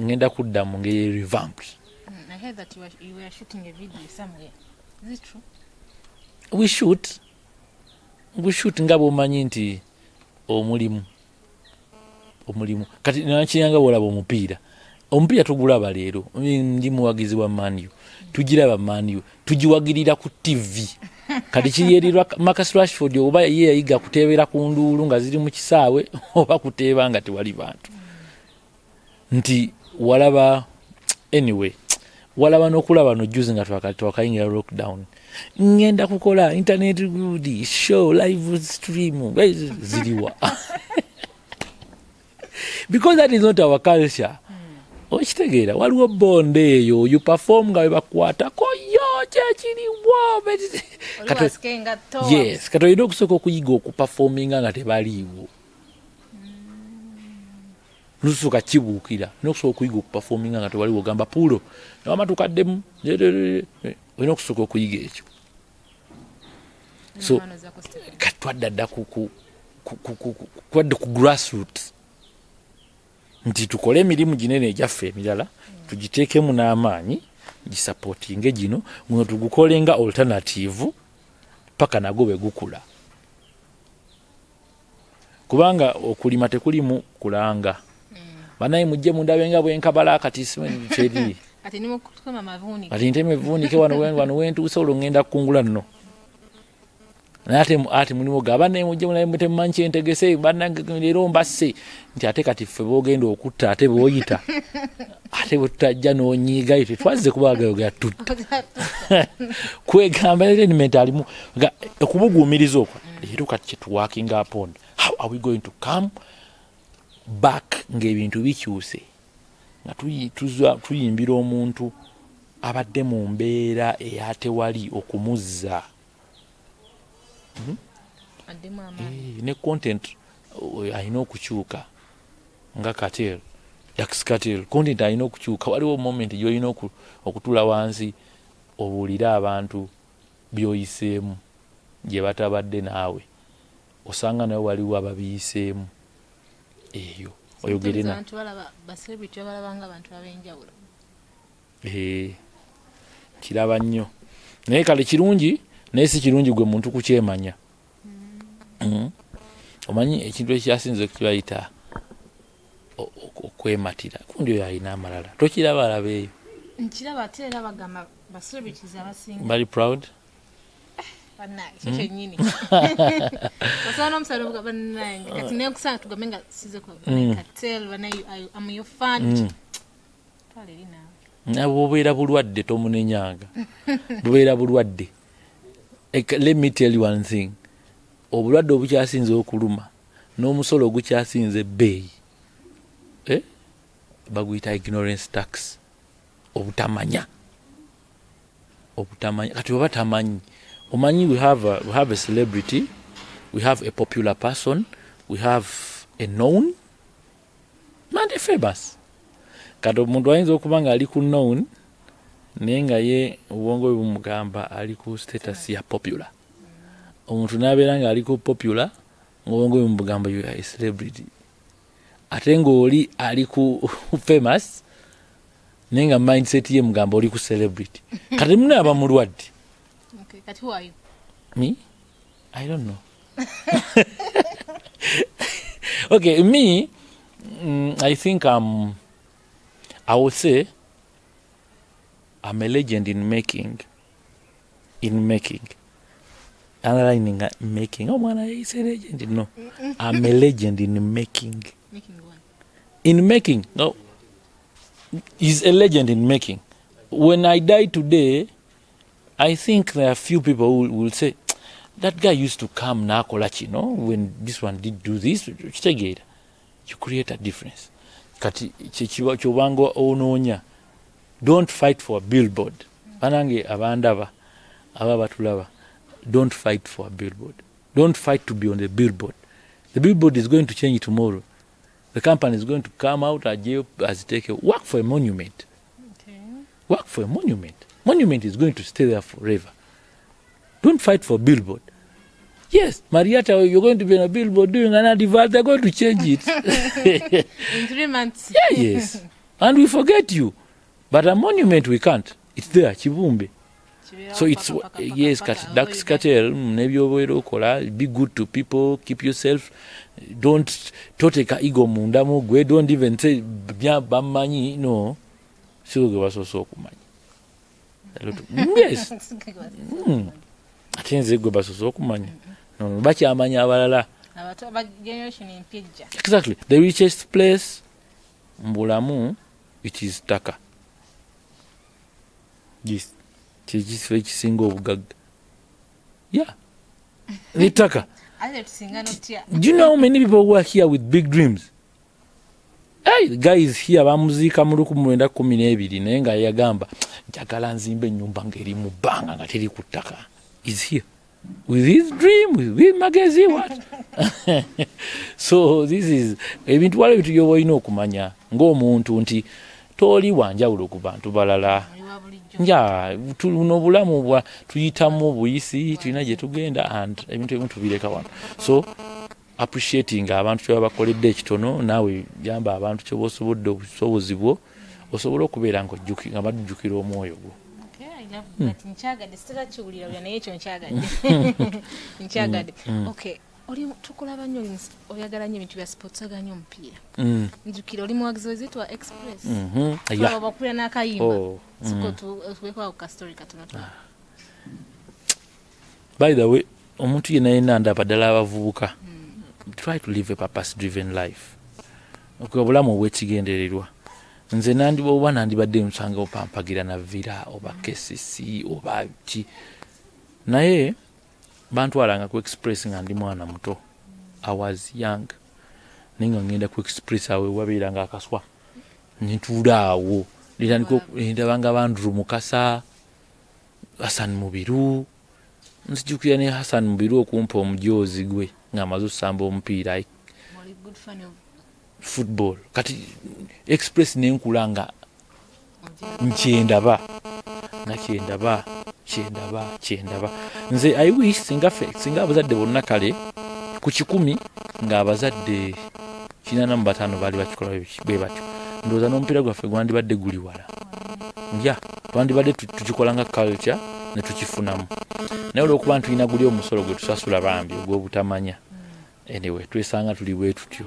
S2: ngenda kudda mu ngeri revamped. We shoot. We shoot nga bwomanyi nti omulimu omulimu. Kati nakiyanga bwolaba omupiira. Omupiira tugulaba leero. Ndi muwagizi wa maniu tugiraba maniu tugiwagirira ku tv kati kiyerirwa marcus rashford oba ye yayiga kuteebera ku nduulu nga ziri mu kisaawe oba kuteeba nga tewali bantu. Nti walaba anyway walaba n'okulaba no juzi nga twakayingira lockdown. Ngenda kukola internet good show live stream ziriwa. Because that is not our culture okitegeera waliwo bonda eyo you perform nga webakwatako yo kyekiriwo yes kati olina okusooka okuyiga okuperforminga nga tebaliiwo nosooka kibuukira olina okusobola okuyiga okuperforminga nga tewaliwo ogamba puulo nawamatukaddemu olina okusooka okuyiga ekyo so kati twadda dda twadde ku grassroots nti tukole emirimu ginene egyaffe emirala tugiteekemu n'amaanyi gisapootinge gino guno tugukole nga alternative paka nagwo bwe gukula. Kubanga okulima tekulimu kulanga. Banaye mujje mundabe nga bwenkabala kati kyeri kati ntema evuunike wano wentuuse olwo ngenda kukungula nno naye ate mulimu ga banaye mujje munabe temumanyi kyentegese banaleero mbasse nti ate kati ffe boogenda okutta ate bwoyita ate bwe tutajja n'onyiigayo tetwazze kubagayogera tutta kwegamba element alimu okubuguumiriza okwo leero kati kyetuwakinga upon how are we going to come back ng'ebintu bikyuse? Nga tuyimbira omuntu abadde mu mbeera eyatewali okumuzza hmm? ne content alina okukyuka. Nga katel yaxcatel content alina okukyuka. Waliwo moment gyolina okutula wansi obuulire abantu byoyiseemu gye batabadde naawe. Osanga nawe waliwo ababiyiseemu. Eyo oyogere kiraba nnyo. Naye kale kirungi naye si kirungi gwe muntu kukyemanya. Omanyi ekintu ekyasinze kibayita okwematira? Kundi oyo alina amalala. Tokiraba alaba eyo.
S1: Nkiraba ate era bagamba bacelebrities abasinga.
S2: Bali proud?
S1: Bannaye kyo kyennyini. Osobola n'omusala ovuga bannange kati naye okusanga tugambe nga size katel banaye am your fan. Twala eri naawe
S2: nawe obeera bulwadde tomunenyanga bubeera bulwadde let me tell you one thing. Obulwadde obukyasinze okuluma n'omusolo ogukyasinze ebbeeyi eh? baguyita ignorance tax. Obutamanya. Obutamanya. Kati oba tamanyi. Omanyi we have a, we have a celebrity we have a popular person we have a known. Man famous. Kati omuntu ayinza okuba nga ali ku known naye nga ye obwongo bwe bumugamba ali ku status ya popular. Omuntu nabeera nga ali ku popular ngaobwongo bwe bumugamba you are a celebrity. Ate ngaoli ali ku famous naye nga mindset ye mugamba oli ku celebrity. Kati mune aba mulwadde Me? I don't know. okay, me, mm, I think I'm, I would say, I'm a legend in making, in making. Underlining making. Oh man, is a legend. No, I'm a legend in making.
S1: making what
S2: In making, no, he's a legend in making. When I die today, I think there are few people who will say, that guy used to come nakola kino when this one did do this kitegeera you create a difference kati chechiwa kyobanga onoonya don't fight for a billboard banange abandaba aba batulaba don't fight for a billboard don't fight to be on the billboard the billboard is going to change tomorrow the company is going to come out as take a work for a monument
S1: okay
S2: work for a monument. Monument is going to stay there forever. Don't fight for a billboard. Yes, Marietta, you're going to be on a billboard doing an advert. They're going to change it.
S1: in three months
S2: yeah, yes. And we forget you. But a monument, we can't. It's there.
S1: Kibeerawo
S2: So it's, yes, kati Dax
S1: oyo
S2: Cartel, mm, nebyobeera okola, be good to people, keep yourself, don't, toteka ego mundamu gwe, don't even say, bamanyi, no. Sio gwe basoose okumanyi. Yes. Mm. ate nze gwe basoose okumanya no, bakyamanya abalala exactly the richest place mbulamu it is taka kyekifo ekisinga obugagga. Yeah the taka
S1: ate tusinga notya?
S2: Do you know how many people who are here with big dreams? Hey, the guy is here bamuziika mu lukumi lwenda kumi n'ebiri naye nga yagamba njagala nzimba ennyumba ng'eri mu bbanga nga teri ku ttaka. Is here. With his dream with, with magezi what? So this is ebintu waliwo ebintu byoba olina okumanya ng'omuntu nti tooli wanjawulo ku bantu balala. Ya tuno obulamu bwa tuyitamu buyisi tulina gye tugenda and ebintu ebimu tubireka wano. So appreciating abantu kyeba bakoledde ekitono naawe yamba abantu kyoba osobodde obusobozi bwo osobole okubeera nga bajjukira omwoyo gwo.
S1: That. nkyagadde sitera kiwulira bya naye ekyo nkyagadde nkyagadde okay oli tukulaba nnyo oyagala nnyo ebintu bya sports oyagala nnyo omupiira.
S2: Mm,
S1: njukira oli muwagizi wezitwa express.
S2: Mhm, ya.
S1: bakulira n'akayimba.
S2: Oh,
S1: siko tubekwako kastori katonotono
S2: by the way omuntu yenna yenna ndaba ddala abavubuka. Try to live a purpose driven life obulamu obwekigendererwa. Nze oba nandibadde nsanga opampagira na vira oba kesisi oba ki. Naye bantwalanga ku express nga ndi mwana muto. I was young. Naye nga ngenda ku express awo wabeeranga akaswa. Nituula awo. Ndabanga banduru mukasa hasan mubiru. Nzijukira ne hasan mubiru okumpa omujoozi gwe ng'amaze okusamba omupiira
S1: of
S2: football. Kati express nenkula nga nkyendaba nga kyendaba kyendaba kyendaba. Nze i wish singa abazadde bonna kale ku kikumi ng'abazadde kinana mu bataano baali bakikola bwe- batyo. Ndowooza n'omupiira gwaffe gwandibadde guli wala. Ya twandibadde tu- tukikola nga culture ne tukifunamu. Naye olwokuba ntulina guli omusolo gwe tusasula bambi ogw'obutamanya. Anyway twesanga tuli bwe tutyo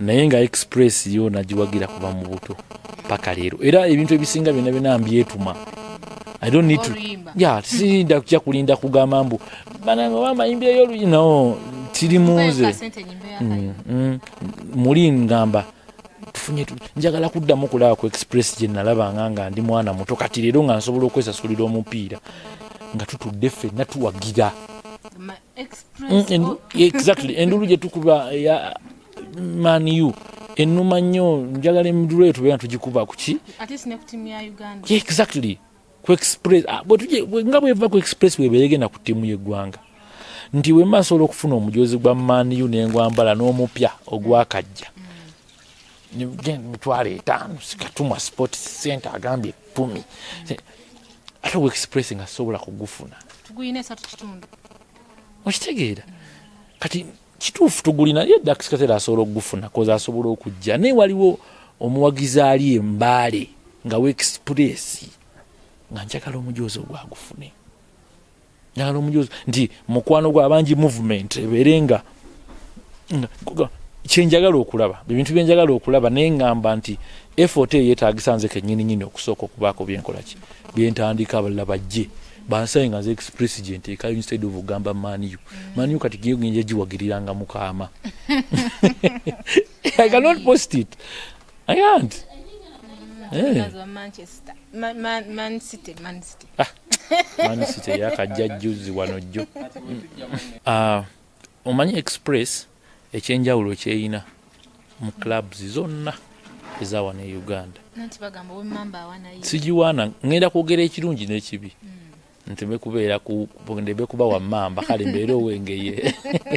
S2: naye nga express yo nagiwagira kuva mu buto paka leero. Era ebintu ebisinga byonna byonna mbyetuma. I don't need to ya sirinda kujja kulinda kugamba mbu bananga bamayimbirayo oluyi no kiri munze
S1: Kasente nyimbe ya kayo.
S2: Mm, muli ngamba tufunye tu- njagala kuddamu kulaba ku express gye nalabanga nga ndi mwana muto kati leero nga nsobola okwesasulira omupiira nga tutudde ffenna tuwagira. Mm, exactly endulu gye tukuba eya maniu ennuma nnyo njagala emidulu eyo tubeera tugikuba
S1: ku.
S2: Yeah, exactly. Ku express ah, nga bweva ku express weberegenda ku ttiimu y'eggwanga. Nti wemba nsobola okufuna omujozi gwa maniu nengwambala n'omupya ogwakajja Nigenda emitwalo etaano sikatumwa sport center agambye kumi ate ogu express nga sobola kugufuna. Okitegeera. Kati kituufu tugulina ye dax kaseera asobola okugufuna koza asobola okujja. Naye waliwo omuwagizi ali embaale nga weexpress nga njagala omujozi ogwagufune njagala omujozi nti mukwano gwabangi movement ebeere nga kyenjagala okulaba ebintu byenjagala okulaba naye ŋŋamba nti effort eyo yeetagisa nze kenyininyini okusooka okubaako byenkolaki byentandika abalala bajje bansaye nga nze express gyenteekayo instead of ogamba maniu maniu kati giyo genja giwagiriranga mukaama. I cannot post it. I can't.
S1: Baza wa Manchester. Ma- Ma- Man City, Man City.
S2: manisite yakajja juzi wano jjo. Ah, omanyi express ekyenjawulo kyeyina mu clubs zonna eza wano e uganda. Sigiwaana ŋŋenda kwogera ekirungi n'ekibi nteme kubeera ku- ndeme kuba wammamba kale mbeere owengeye.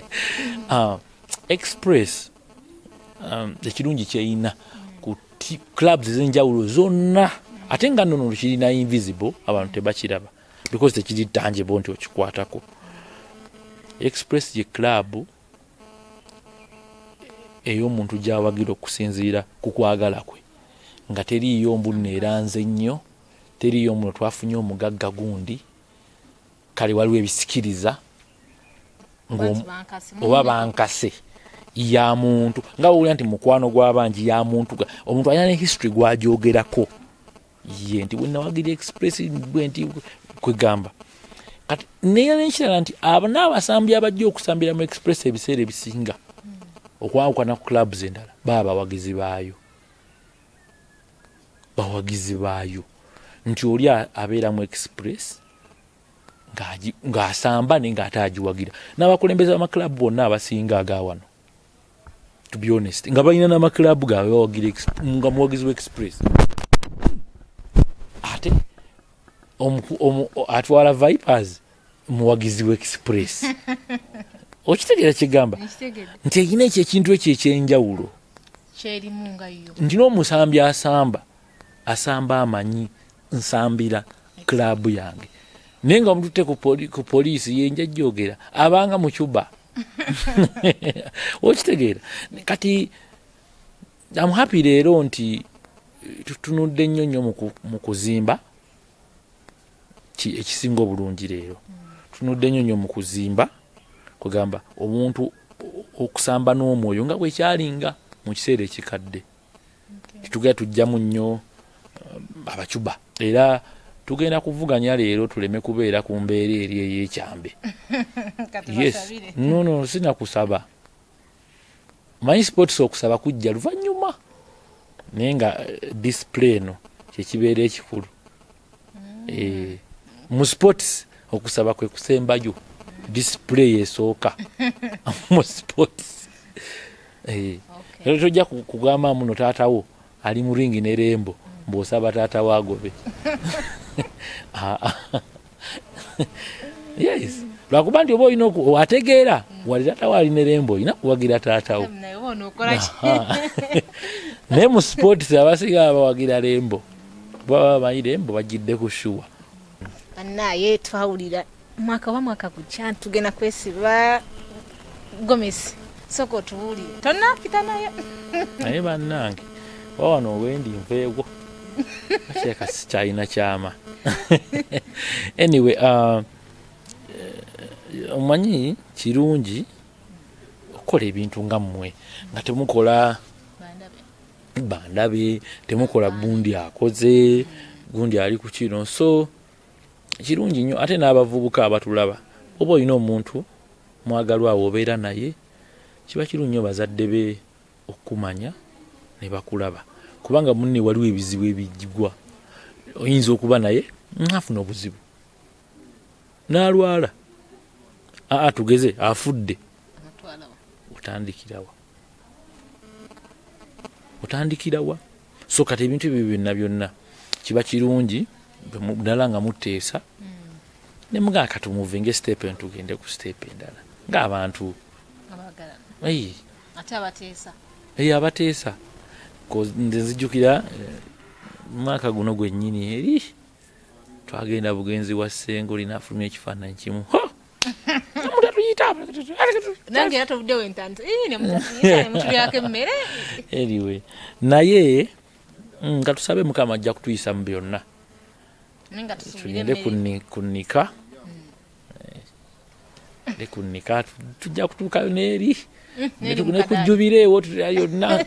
S2: Ah, express um, ekirungi kyeyina ku clubs ez'enjawulo zonna. Ate nga nnono kirina invisible abantu tebakiraba because tekiri tangible nti okikwatako. Express ye club ey'omuntu gyawagira okusinziira ku kwagala kwe. Nga teriiyo mbu neeranze nnyo teriiyo muno twafunye omugagga gundi kale waliwo ebisikiriza oba bankase ya muntu. Nga wowulira nti mukwano gw'abangi ya muntu omuntu alina ne history gwajogerako ye nti bwenawagira express bwe nti kwegamba kati neera nekirala nti n'abasambi abajja okusambira mu express ebiseera ebisinga okwawukana ku clubs endala baba bawagizi baayo. Bawagizi baayo. Nti oli abeera mu express ng'asamba naye ng'ate agiwagira n'abakulembeze b'amakulabu bonna abasinga agawano to be honest nga balina n'amakulabu gaabwe bawagira nga muwagizi wa express. Ate atwala vipers muwagizi wa express. Okitegeera
S1: Nekitegedde.
S2: nti erina ekyo ekintu ekyo ekyenjawulo. Nti n'omusambi asamba asamba amanyi nsambira klabu yange naye nga omututte ku poli- ku poliisi yenja jyogera abanga mu cuba. Okitegeera. Kati am happy leero nti tutunudde nnyo nnyo mu ku- mu kuzimba ki- ekisinga obulungi leero. Tunudde nnyo nnyo mu kuzimba kugamba omuntu okusamba n'omwoyo nga bwekyalinga mu kiseera ekikadde. Titugenda tujjamu nnyo um, abacuba. Era tugenda kuvuganya leero tuleme kubeera ku mbeera eri ey'ekyambe. Yes.
S1: Katubasabire.
S2: no no sinakusaba manyi sports okusaba kujja luvannyuma. Naye nga eh, display eno kyekibeera ekikulu. Eh, mu sports okusaba kwe kusembayo display esooka. Mu sports. Eh, era tojja ku- kugamba muno taatawo ali mu ringi ne rembo mbw'osaba taatawo agobe Ah, ah. yes. Lwakuba nti oba olina ategeera wali taatawo ali ne rembo olina kuwagira taatawo
S1: Naye
S2: naye mu sports abasinga bawagira rembo. Baba bamanyi rembo bagidde ku shuwa.
S1: Bannaaye twawulira mwaka oba mwaka gujja tugenda kwesiba gomesi sooka otuwulire. Tonnampita nayo
S2: naye bannange wawano owendi nveewo kireka sikyalina kyama anyway uh, eh, omanyi kirungi okukola ebintu nga mmwe nga temukola bandabe temukola gundi akoze gundi ali ku kino. So kirungi nnyo ate n'abavubuka abatulaba oba olina omuntu mwagalwawo obeera naye kiba kirungi nnyo bazadde be okumanya ne bakulaba. Kubanga munne waliwo ebizibu ebijjigwa oyinza okuba naye afuna obuzibu. N'alwala. Aa tugeze afudde. Otandikirawa. Otandikirawa? So kati ebintu ebyo byonna byonna kiba kirungi ddala nga muteesa ne mugaa katumuve ngaestepe tugende ku stepe endala. Ng'abantu. Ei,
S1: ate abateesa.
S2: Ei abateesa. Nze nzijjukira eh, mu mwaka guno gwennyini eri twagenda bugenzi wa ssengo linafulumya ekifaananyi kimu.
S1: Nange era tobudde wentante nemutulyako emmere.
S2: Anyway naye mm, ka tusabe mukama ajja kutuyisa mu byonna.
S1: Nga
S2: tugende kunnika. E kunnika tu- tujja kutuukayo neeri
S1: n'eri mu
S2: ne
S1: kadaali.
S2: kujjubira ewo yonna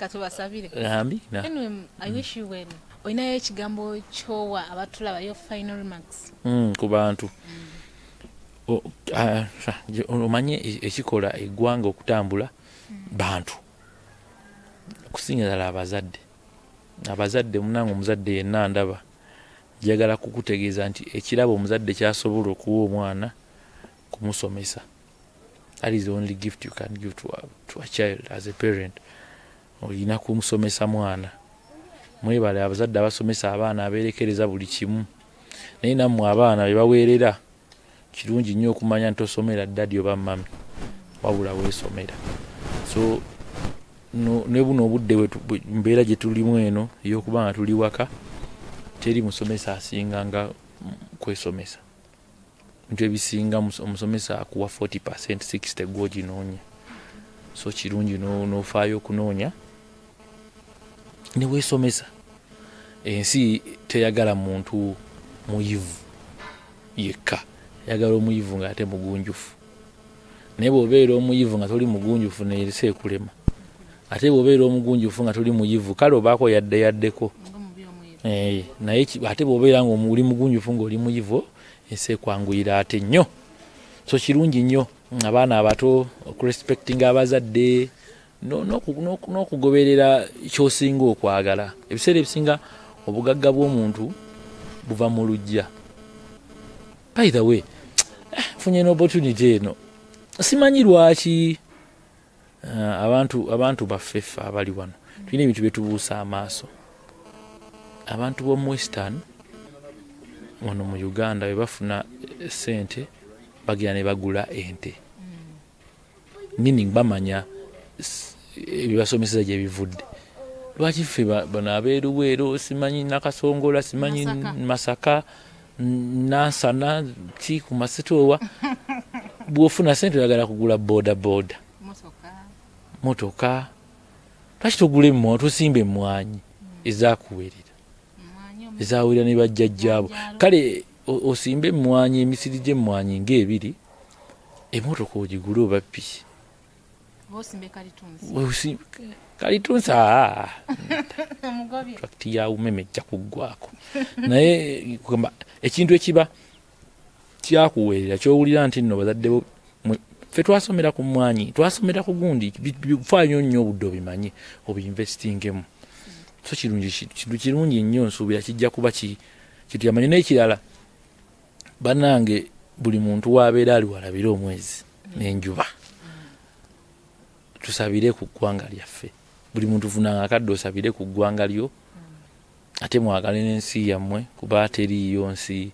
S1: katubasabire
S2: amina
S1: anyway i wish you well. Olinayo ekigambo kyowa abatulaba yo final remarks
S2: Mm, ku bantu. O- ah, je- omanye e- ekikola eggwanga okutambula bantu. Okusinga ddala abazadde. Abazadde munange omuzadde yenna ndaba njagala kukutegeeza nti ekirabo omuzadde kyasobola okuwa omwana kumusomesa. That is the only gift you can give to a, to a child as a parent olina kumusomesa mwana. Mwebale abazadde abasomesa abaana abeerekereza buli kimu. Naye nammwe abaana be baweerera kirungi nnyo okumanya nti osomera ddadi oba mami wabula weesomera. So no- ne buno obudde mbeera gye tulimu eno ey'okuba nga tuli waka teri musomesa asinga nga kwesomesa. Bintu ebisinga mus- omusomesa akuwa 40 60 gwoginoonya so kirungi no- nofaayo okunoonya neweesomesa ensi teyagala muntu muyivu yekka. Yagala omuyivu ng'ate mugunjufu. Naye bw'obeera omuyivu nga toli mugunjufu neerisa ekulema. Ate bw'obeera omugunjufu nga toli muyivu kale obaako yadde yaddeko.
S1: Nga
S2: Eh, naye ate bw'obeera nga oli mugunjufu ng'oli muyivu ensi ekwanguyira ate nnyo. So kirungi nnyo abaana abato okurespectinga abazadde n'okugoberera kyosinga okwagala. Ebiseera ebisinga obugagga bw'omuntu buva mu by the way eh, nfunye n'opportunity eno. Simanyi lwaki eh, abantu baffe ffe abali wano tulina ebintu byetubuusa amaaso. Abantu b'omu western wano mu uganda bwe bafuna sente bagenda ne bagula ente. Meaning bamanya ebibasomeseza gye bivudde. Lwaki ffe ba- bano abeeruweero simanyi nakasongola simanyi
S1: Masaka.
S2: nansana ki ku masitoowa bwofuna sente oyagala kugula boda boda.
S1: Motoka.
S2: Motoka. Lwaki togula emwa tosimba emmwanyi ezakuwerera
S1: mwanyi omu-
S2: ezawera ne bajjajjaabo kale o- osimba emmwanyi emisiri gy'emmwanyi ng'ebiri emotoka ogigule oba piki
S1: oba osimbe kalitunsi.
S2: Osi- kalitunsi aa.
S1: Omugobye
S2: trakiti ya umeme ejja kuggwako naye kugamba ekintu ekiba kyakuweerera kyowulira nti nno bazadde bo ffe twasomera ku mwanyi twasomera ku gundi bi- bi- faayo nnyo obudde obimanye obuinvestingemu so kirungi ki- kintu kirungi nnyo nsuubira kijja kuba ki- kitu yamanye n'ekirala bannange buli muntu waabeera ali walabire omwezi n'enjuba tusabire ku ggwanga lyaffe. Buli muntu funanga akadde osabire ku ggwanga lyo ate mwagale n'ensi yammwe kuba teriiyo nsi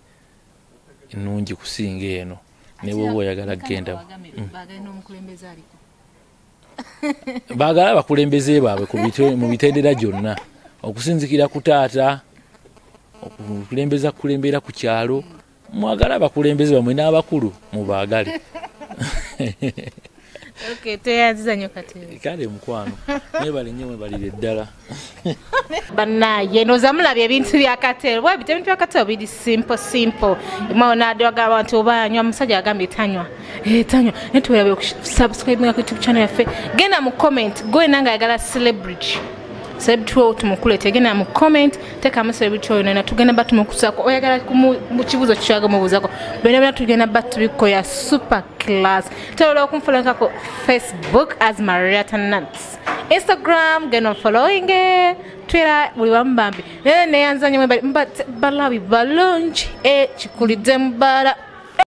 S2: ennungi kusinga eno. Ne bwoba oyagala kgenda
S1: bagale n'omukulembeze aliko.
S2: Baagala abakulembeze baabwe mu mitendera gyonna. Okusinzikira ku taata okukulembeza kukulembera ku kyalo. Mwagale abakulembeze bamwe n'abakulu mubaagale
S1: teyanziza nnyo katebe
S2: kale mukwano mwebale nnyo mwebalire ddala
S1: bannaye noza mulabye ebintu byakatero bwebita ebintu byakatero biri simple simple. Mwaonadagamba nti oba anywa musajja agambye tanywa. Eh, tanywa. Naye tuwerabe okusubscribinga ku youtube channel yaffe. Genda mu comment. Gwena nga ayagala celebrity celebrity wo tumukulete genda mu comment tekamu celebrity oyo nena tugenda ba tumukusako oyagala mu kibuuzo kikyaga mubuzako. Byona byona tugenda ba tubikoya super class. Tobola okunfolonkako facebook as mariata nuts instagram genda following twitter buli wamu bambi naye neyanzanye balabi balungi e kikulidde mubala